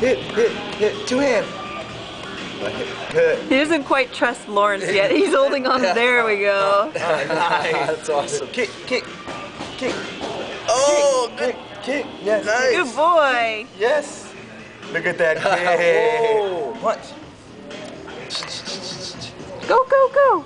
hit, hit, hit. Two hands. Hit. He doesn't quite trust Lawrence yet. He's holding on. There we go. Nice, That's awesome. Kick, kick, kick. Oh, kick, kick. Yes. Nice, Good boy. Yes. Look at that kick. Whoa. Punch. Go, go, go.